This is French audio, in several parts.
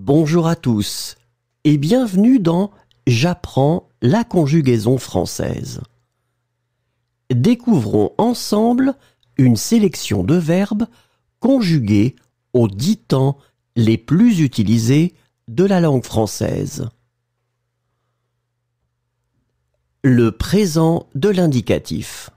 Bonjour à tous et bienvenue dans J'apprends la conjugaison française. Découvrons ensemble une sélection de verbes conjugués aux dix temps les plus utilisés de la langue française. Le présent de l'indicatif.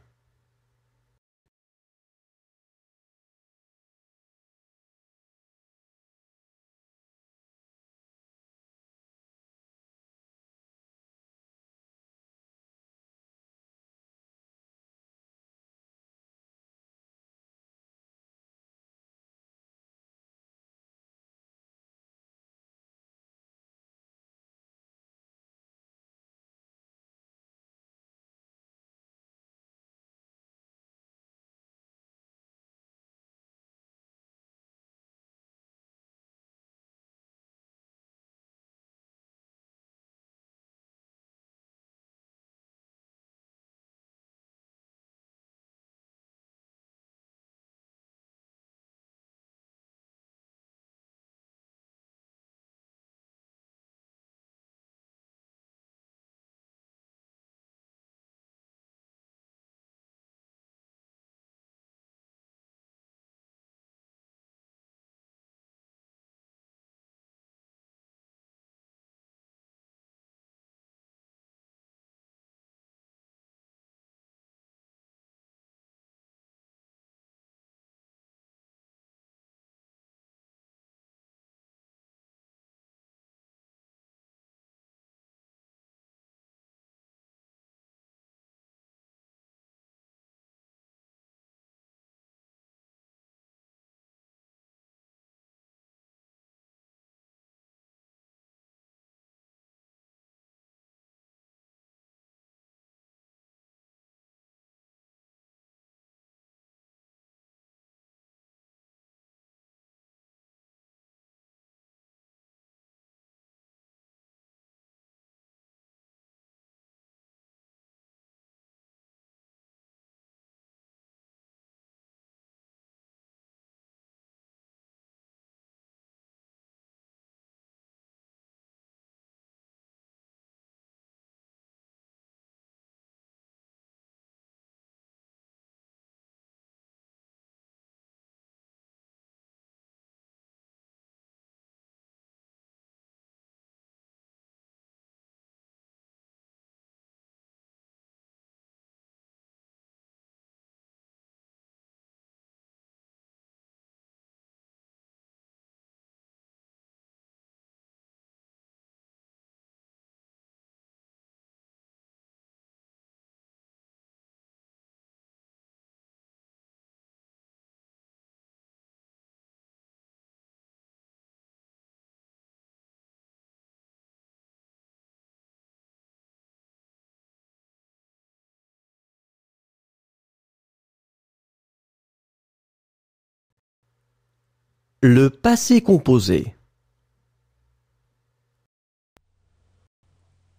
Le passé composé.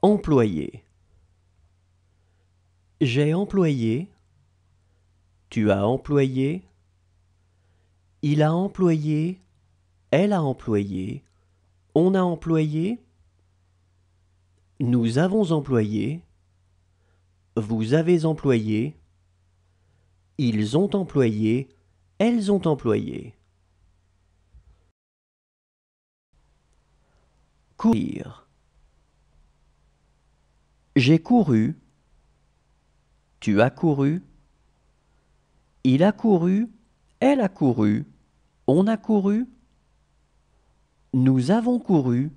Employé. J'ai employé. Tu as employé. Il a employé. Elle a employé. On a employé. Nous avons employé. Vous avez employé. Ils ont employé. Elles ont employé. Courir. J'ai couru. Tu as couru. Il a couru. Elle a couru. On a couru. Nous avons couru.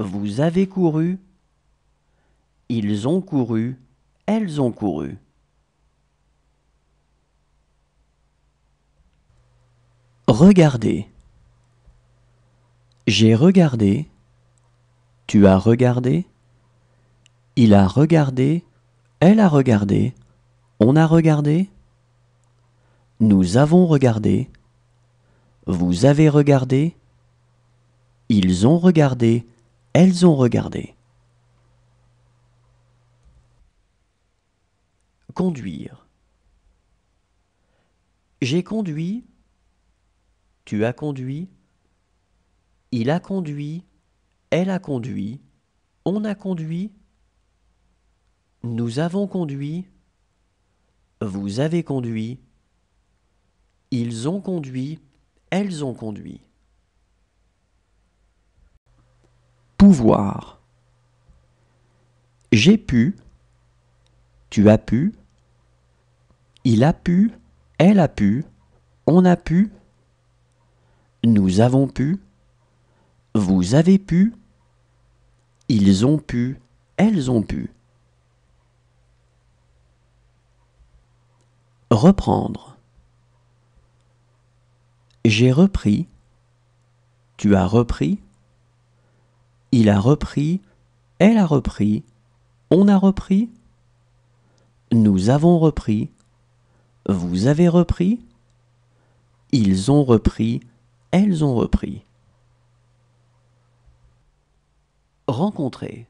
Vous avez couru. Ils ont couru. Elles ont couru. Regardez. J'ai regardé. Tu as regardé. Il a regardé. Elle a regardé. On a regardé. Nous avons regardé. Vous avez regardé. Ils ont regardé. Elles ont regardé. Conduire. J'ai conduit. Tu as conduit. Il a conduit, elle a conduit, on a conduit, nous avons conduit, vous avez conduit, ils ont conduit, elles ont conduit. Pouvoir. J'ai pu, tu as pu, il a pu, elle a pu, on a pu, nous avons pu, vous avez pu, ils ont pu, elles ont pu. Reprendre. J'ai repris, tu as repris, il a repris, elle a repris, on a repris, nous avons repris, vous avez repris, ils ont repris, elles ont repris. Rencontrer.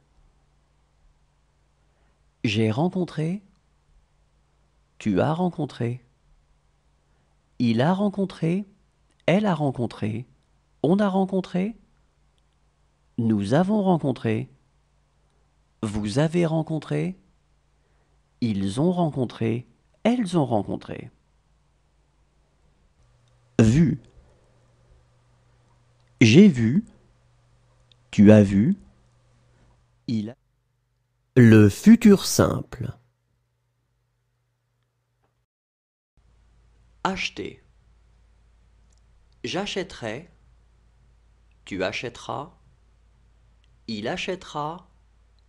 J'ai rencontré, tu as rencontré, il a rencontré, elle a rencontré, on a rencontré, nous avons rencontré, vous avez rencontré, ils ont rencontré, elles ont rencontré. Vu. J'ai vu, tu as vu, Le futur simple. Acheter. J'achèterai, tu achèteras, il achètera,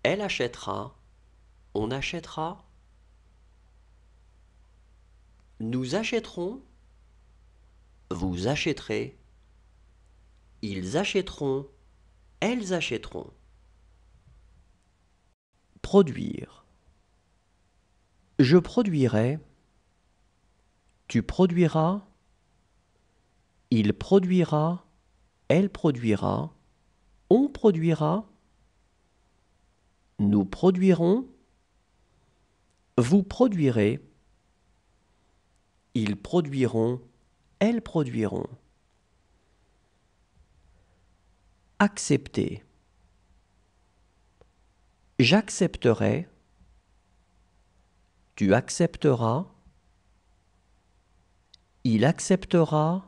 elle achètera, on achètera, nous achèterons, vous achèterez, ils achèteront, elles achèteront. Produire. Je produirai, tu produiras, il produira, elle produira, on produira, nous produirons, vous produirez, ils produiront, elles produiront. Accepter. J'accepterai, tu accepteras, il acceptera,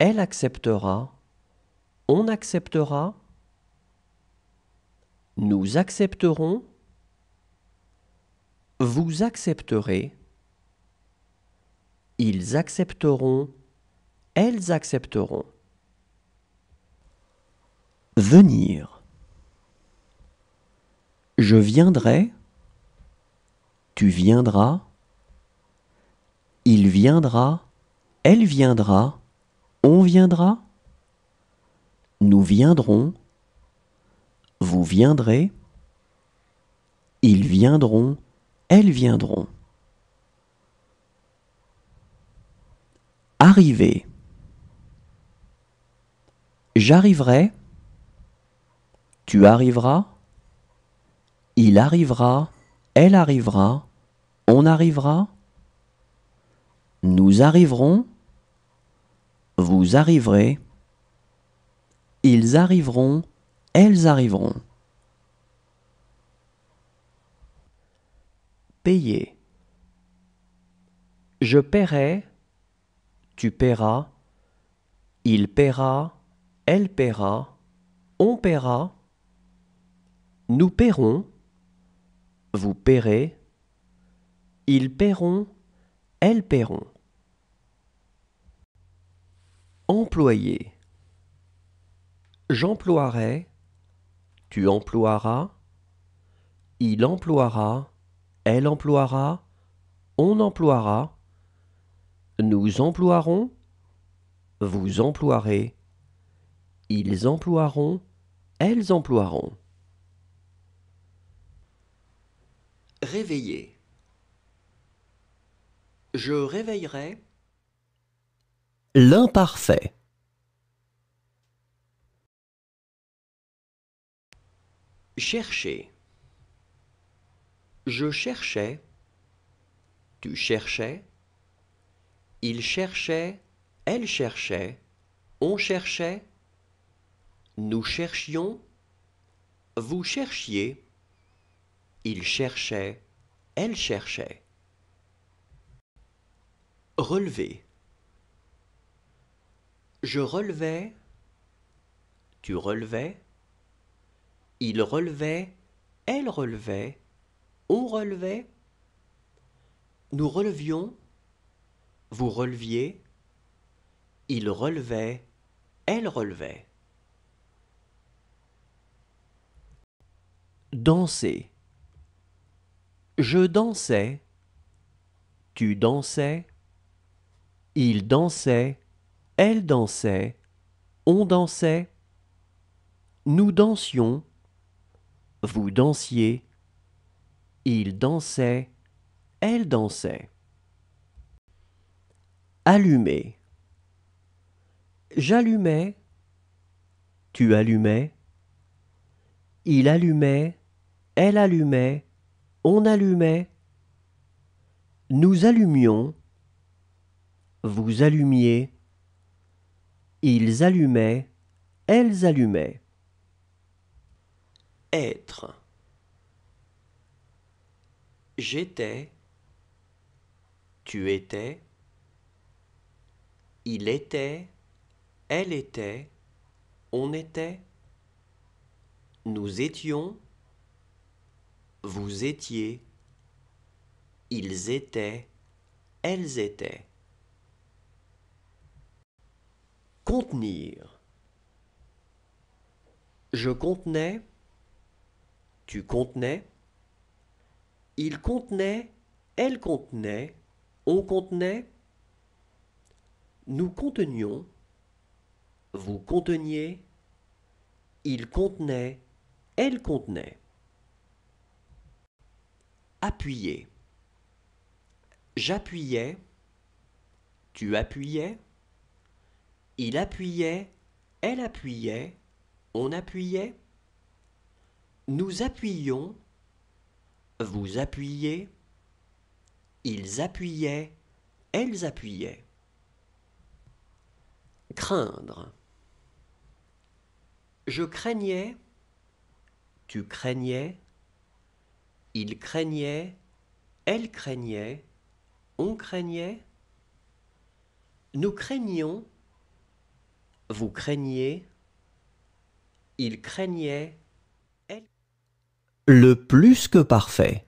elle acceptera, on acceptera, nous accepterons, vous accepterez, ils accepteront, elles accepteront. Venir. Je viendrai, tu viendras, il viendra, elle viendra, on viendra, nous viendrons, vous viendrez, ils viendront, elles viendront. Arriver. J'arriverai, tu arriveras, il arrivera, elle arrivera, on arrivera, nous arriverons, vous arriverez, ils arriveront, elles arriveront. Payer. Je paierai, tu paieras, il paiera, elle paiera, on paiera, nous paierons, vous paierez, ils paieront, elles paieront. Employer. J'emploierai, tu emploieras, il emploiera, elle emploiera, on emploiera, nous emploierons, vous emploierez, ils emploieront, elles emploieront. Réveiller. Je réveillerai. L'imparfait. Chercher. Je cherchais. Tu cherchais. Il cherchait. Elle cherchait. On cherchait. Nous cherchions, vous cherchiez, il cherchait, elle cherchait. Relever. Je relevais, tu relevais, il relevait, elle relevait, on relevait, nous relevions, vous releviez, il relevait, elle relevait. Danser. Je dansais, tu dansais, il dansait, elle dansait, on dansait, nous dansions, vous dansiez, il dansait, elle dansait. Allumer. J'allumais, tu allumais, il allumait, elle allumait, on allumait, nous allumions, vous allumiez, ils allumaient, elles allumaient. Être. J'étais, tu étais, il était, elle était, on était, nous étions, vous étiez, ils étaient, elles étaient. Contenir. Je contenais, tu contenais, il contenait, elle contenait, on contenait, nous contenions, vous conteniez, il contenait, elle contenait. Appuyer. J'appuyais, tu appuyais, il appuyait, elle appuyait, on appuyait, nous appuyions, vous appuyez, ils appuyaient, elles appuyaient. Craindre. Je craignais, tu craignais, il craignait, elle craignait, on craignait, nous craignions, vous craigniez, il craignait, elle... Le plus que parfait.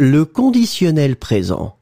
Le conditionnel présent.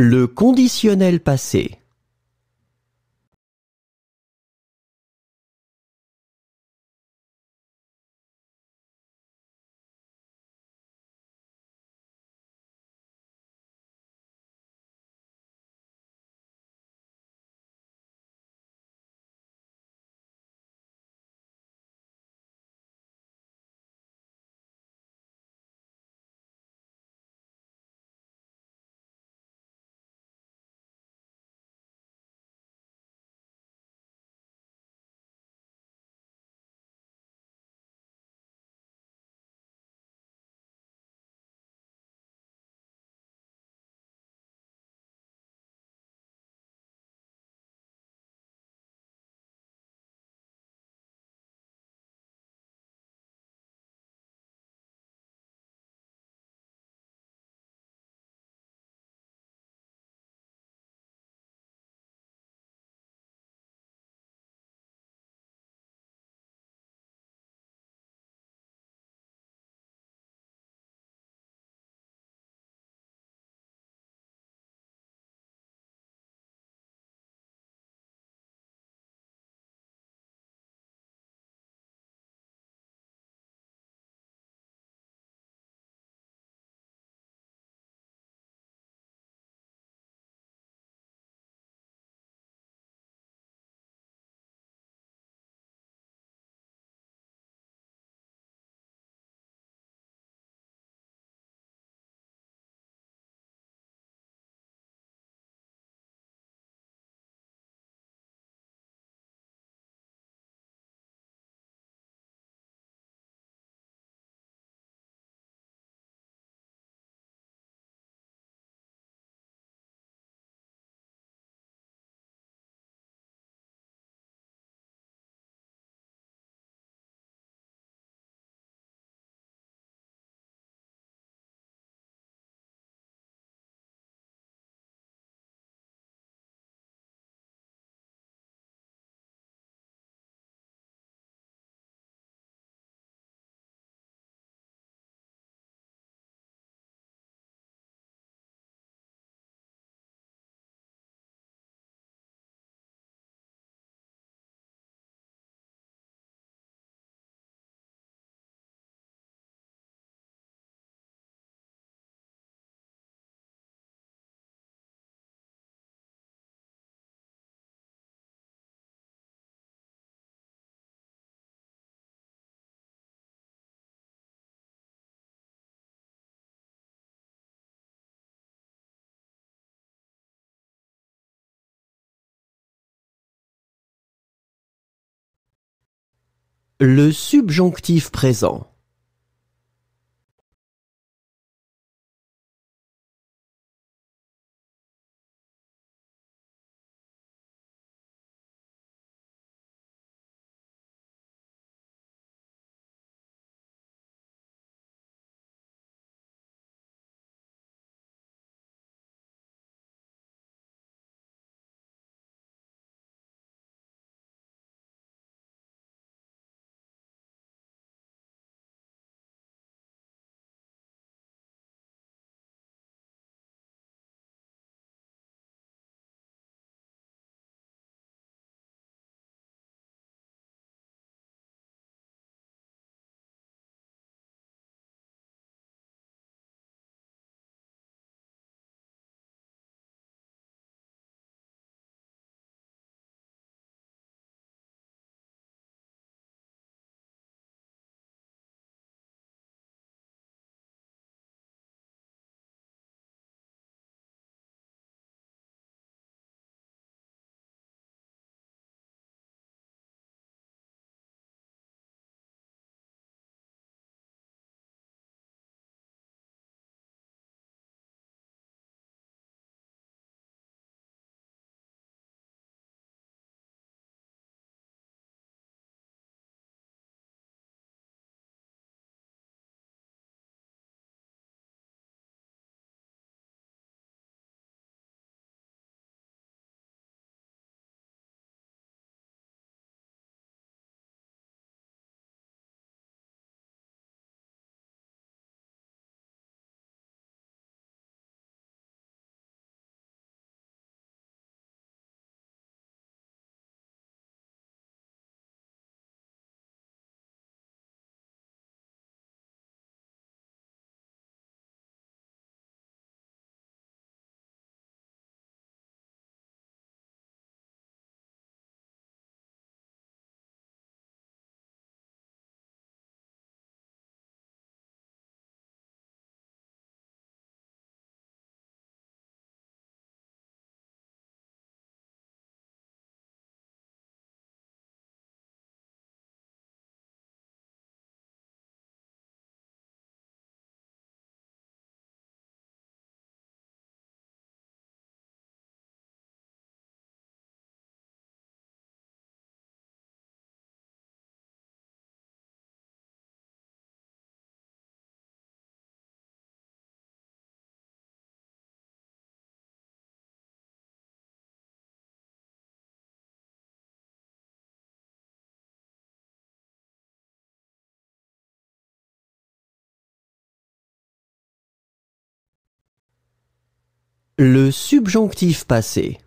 Le conditionnel passé. Le subjonctif présent. Le subjonctif passé.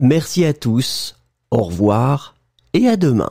Merci à tous, au revoir et à demain.